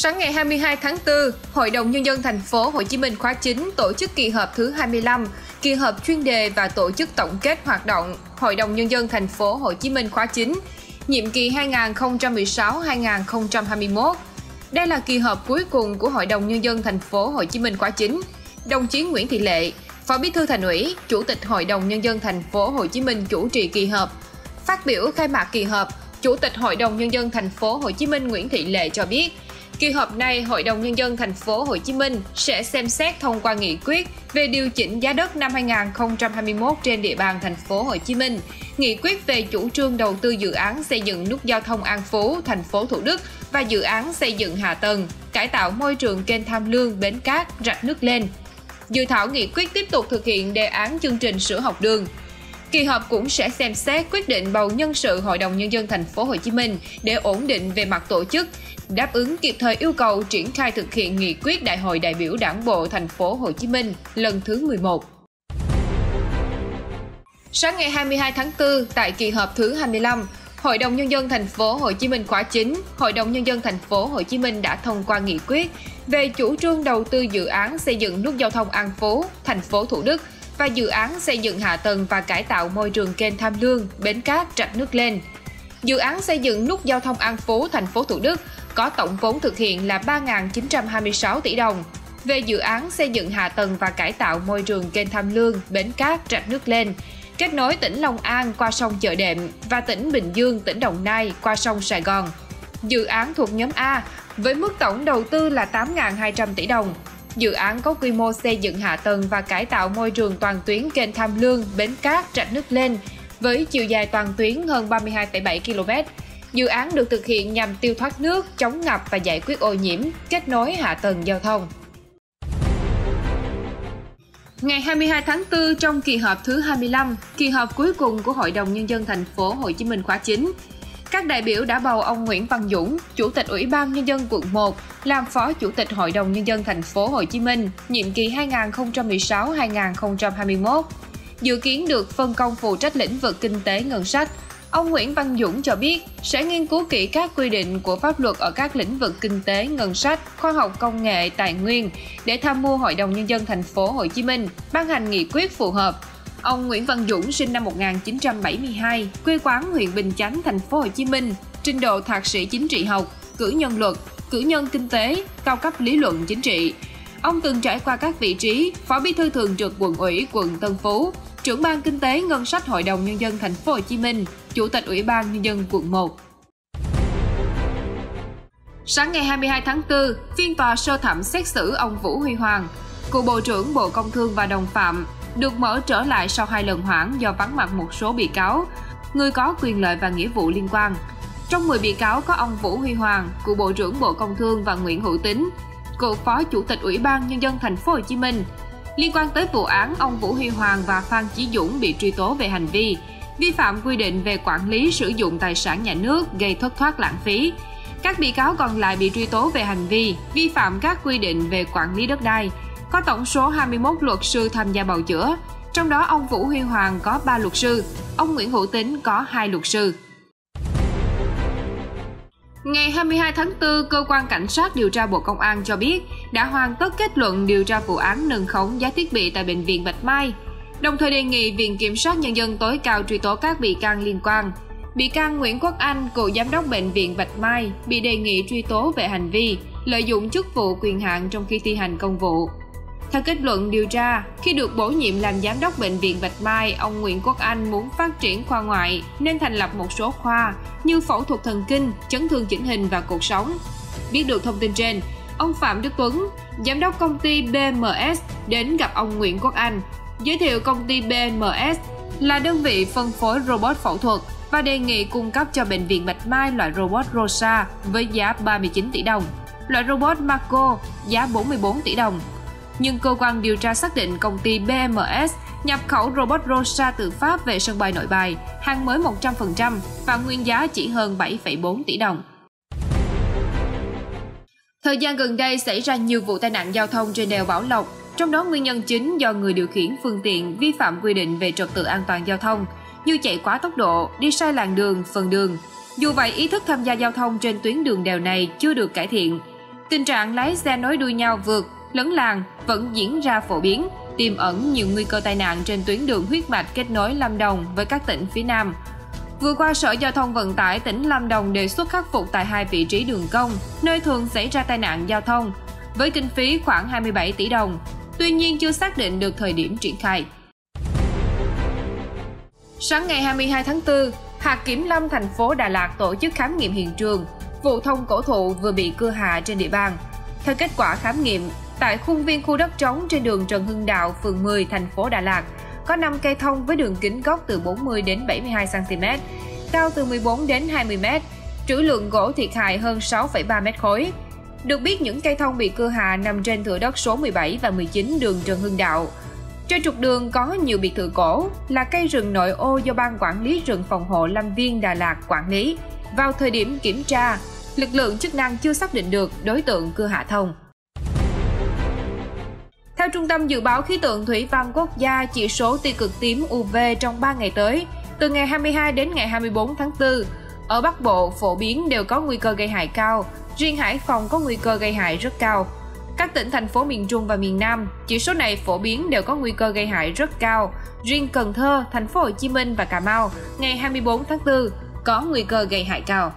Sáng ngày 22 tháng 4, Hội đồng Nhân dân thành phố Hồ Chí Minh khóa 9 tổ chức kỳ họp thứ 25, kỳ họp chuyên đề và tổ chức tổng kết hoạt động Hội đồng Nhân dân thành phố Hồ Chí Minh khóa 9, nhiệm kỳ 2016-2021. Đây là kỳ họp cuối cùng của Hội đồng Nhân dân thành phố Hồ Chí Minh khóa 9. Đồng chí Nguyễn Thị Lệ, Phó Bí thư Thành ủy, Chủ tịch Hội đồng Nhân dân thành phố Hồ Chí Minh chủ trì kỳ họp. Phát biểu khai mạc kỳ họp, Chủ tịch Hội đồng Nhân dân thành phố Hồ Chí Minh Nguyễn Thị Lệ cho biết, Kỳ họp này, Hội đồng Nhân dân thành phố Hồ Chí Minh sẽ xem xét thông qua nghị quyết về điều chỉnh giá đất năm 2021 trên địa bàn thành phố Hồ Chí Minh, nghị quyết về chủ trương đầu tư dự án xây dựng nút giao thông An Phú, thành phố Thủ Đức và dự án xây dựng hạ tầng, cải tạo môi trường kênh Tham Lương, Bến Cát, rạch nước lên. Dự thảo nghị quyết tiếp tục thực hiện đề án chương trình sửa học đường, Kỳ họp cũng sẽ xem xét quyết định bầu nhân sự Hội đồng nhân dân thành phố Hồ Chí Minh để ổn định về mặt tổ chức, đáp ứng kịp thời yêu cầu triển khai thực hiện nghị quyết Đại hội đại biểu Đảng bộ thành phố Hồ Chí Minh lần thứ 11. Sáng ngày 22 tháng 4, tại kỳ họp thứ 25, Hội đồng nhân dân thành phố Hồ Chí Minh khóa 9, Hội đồng nhân dân thành phố Hồ Chí Minh đã thông qua nghị quyết về chủ trương đầu tư dự án xây dựng nút giao thông An Phú, thành phố Thủ Đức và dự án xây dựng hạ tầng và cải tạo môi trường kênh Tham Lương, Bến Cát, Rạch Nước Lên. Dự án xây dựng nút giao thông An Phú, thành phố Thủ Đức có tổng vốn thực hiện là 3.926 tỷ đồng. Về dự án xây dựng hạ tầng và cải tạo môi trường kênh Tham Lương, Bến Cát, Rạch Nước Lên, kết nối tỉnh Long An qua sông Chợ Đệm và tỉnh Bình Dương, tỉnh Đồng Nai qua sông Sài Gòn. Dự án thuộc nhóm A với mức tổng đầu tư là 8.200 tỷ đồng. Dự án có quy mô xây dựng hạ tầng và cải tạo môi trường toàn tuyến kênh Tham Lương, Bến Cát, Rạch Nước Lên với chiều dài toàn tuyến hơn 32,7 km. Dự án được thực hiện nhằm tiêu thoát nước, chống ngập và giải quyết ô nhiễm, kết nối hạ tầng giao thông. Ngày 22 tháng 4 trong kỳ họp thứ 25, kỳ họp cuối cùng của Hội đồng nhân dân thành phố Hồ Chí Minh khóa 9, các đại biểu đã bầu ông Nguyễn Văn Dũng, Chủ tịch Ủy ban nhân dân quận 1 làm Phó Chủ tịch Hội đồng nhân dân thành phố Hồ Chí Minh nhiệm kỳ 2016-2021. Dự kiến được phân công phụ trách lĩnh vực kinh tế ngân sách, Ông Nguyễn Văn Dũng cho biết sẽ nghiên cứu kỹ các quy định của pháp luật ở các lĩnh vực kinh tế, ngân sách, khoa học công nghệ, tài nguyên để tham mưu Hội đồng nhân dân thành phố Hồ Chí Minh ban hành nghị quyết phù hợp. Ông Nguyễn Văn Dũng sinh năm 1972, quê quán huyện Bình Chánh, thành phố Hồ Chí Minh, trình độ thạc sĩ chính trị học, cử nhân luật, cử nhân kinh tế, cao cấp lý luận chính trị. Ông từng trải qua các vị trí Phó Bí thư Thường trực Quận ủy quận Tân Phú, trưởng ban kinh tế ngân sách Hội đồng nhân dân thành phố Hồ Chí Minh, Chủ tịch Ủy ban nhân dân quận 1. Sáng ngày 22 tháng 4, phiên tòa sơ thẩm xét xử ông Vũ Huy Hoàng, cựu Bộ trưởng Bộ Công Thương và đồng phạm, được mở trở lại sau hai lần hoãn do vắng mặt một số bị cáo, người có quyền lợi và nghĩa vụ liên quan. Trong 10 bị cáo có ông Vũ Huy Hoàng, cựu Bộ trưởng Bộ Công Thương và Nguyễn Hữu Tính, cựu Phó Chủ tịch Ủy ban nhân dân thành phố Hồ Chí Minh, Liên quan tới vụ án, ông Vũ Huy Hoàng và Phan Chí Dũng bị truy tố về hành vi vi phạm quy định về quản lý sử dụng tài sản nhà nước gây thất thoát lãng phí. Các bị cáo còn lại bị truy tố về hành vi vi phạm các quy định về quản lý đất đai. Có tổng số 21 luật sư tham gia bào chữa, trong đó ông Vũ Huy Hoàng có 3 luật sư, ông Nguyễn Hữu Tính có 2 luật sư. Ngày 22 tháng 4, Cơ quan Cảnh sát điều tra Bộ Công an cho biết đã hoàn tất kết luận điều tra vụ án nâng khống giá thiết bị tại Bệnh viện Bạch Mai, đồng thời đề nghị Viện Kiểm sát Nhân dân tối cao truy tố các bị can liên quan. Bị can Nguyễn Quốc Anh, cựu giám đốc Bệnh viện Bạch Mai, bị đề nghị truy tố về hành vi lợi dụng chức vụ quyền hạn trong khi thi hành công vụ. Theo kết luận điều tra, khi được bổ nhiệm làm giám đốc bệnh viện Bạch Mai, ông Nguyễn Quốc Anh muốn phát triển khoa ngoại nên thành lập một số khoa như phẫu thuật thần kinh, chấn thương chỉnh hình và cuộc sống. Biết được thông tin trên, ông Phạm Đức Tuấn, giám đốc công ty BMS đến gặp ông Nguyễn Quốc Anh, giới thiệu công ty BMS là đơn vị phân phối robot phẫu thuật và đề nghị cung cấp cho bệnh viện Bạch Mai loại robot Rosa với giá 39 tỷ đồng, loại robot Marco giá 44 tỷ đồng nhưng cơ quan điều tra xác định công ty BMS nhập khẩu robot Rosa từ Pháp về sân bay nội bài, hàng mới 100% và nguyên giá chỉ hơn 7,4 tỷ đồng. Thời gian gần đây xảy ra nhiều vụ tai nạn giao thông trên đèo Bảo Lộc, trong đó nguyên nhân chính do người điều khiển phương tiện vi phạm quy định về trật tự an toàn giao thông như chạy quá tốc độ, đi sai làn đường, phần đường. Dù vậy, ý thức tham gia giao thông trên tuyến đường đèo này chưa được cải thiện. Tình trạng lái xe nối đuôi nhau vượt, lấn làng vẫn diễn ra phổ biến, tiềm ẩn nhiều nguy cơ tai nạn trên tuyến đường huyết mạch kết nối Lâm Đồng với các tỉnh phía Nam. Vừa qua, Sở Giao thông Vận tải tỉnh Lâm Đồng đề xuất khắc phục tại hai vị trí đường công, nơi thường xảy ra tai nạn giao thông, với kinh phí khoảng 27 tỷ đồng, tuy nhiên chưa xác định được thời điểm triển khai. Sáng ngày 22 tháng 4, Hạt Kiểm lâm thành phố Đà Lạt tổ chức khám nghiệm hiện trường vụ thông cổ thụ vừa bị cưa hạ trên địa bàn. Theo kết quả khám nghiệm, tại khuôn viên khu đất trống trên đường Trần Hưng Đạo, phường 10, thành phố Đà Lạt, có 5 cây thông với đường kính gốc từ 40 đến 72 cm, cao từ 14 đến 20 m, trữ lượng gỗ thiệt hại hơn 6,3 mét khối. Được biết những cây thông bị cưa hạ nằm trên thửa đất số 17 và 19 đường Trần Hưng Đạo. Trên trục đường có nhiều biệt thự cổ là cây rừng nội ô do Ban Quản lý rừng phòng hộ Lâm Viên Đà Lạt quản lý. Vào thời điểm kiểm tra, lực lượng chức năng chưa xác định được đối tượng cưa hạ thông. Theo Trung tâm Dự báo Khí tượng Thủy văn Quốc gia, chỉ số tia cực tím UV trong 3 ngày tới, từ ngày 22 đến ngày 24 tháng 4, ở Bắc Bộ phổ biến đều có nguy cơ gây hại cao, riêng Hải Phòng có nguy cơ gây hại rất cao. Các tỉnh thành phố miền Trung và miền Nam, chỉ số này phổ biến đều có nguy cơ gây hại rất cao. Riêng Cần Thơ, thành phố Hồ Chí Minh và Cà Mau, ngày 24 tháng 4 có nguy cơ gây hại cao.